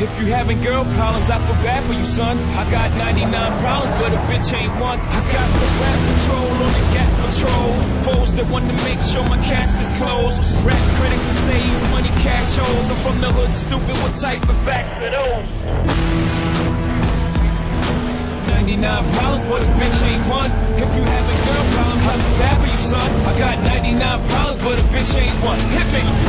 If you having girl problems, I feel bad for you, son. I got 99 problems, but a bitch ain't one. I got the rap patrol on the gap patrol. Foes that want to make sure my cast is closed. Rap critics that say he's money cash holes. I'm from the hood, stupid. What type of facts are those? 99 problems, but a bitch ain't one. If you having girl problems, I feel bad for you, son. I got 99 problems, but a bitch ain't one. Hip. me.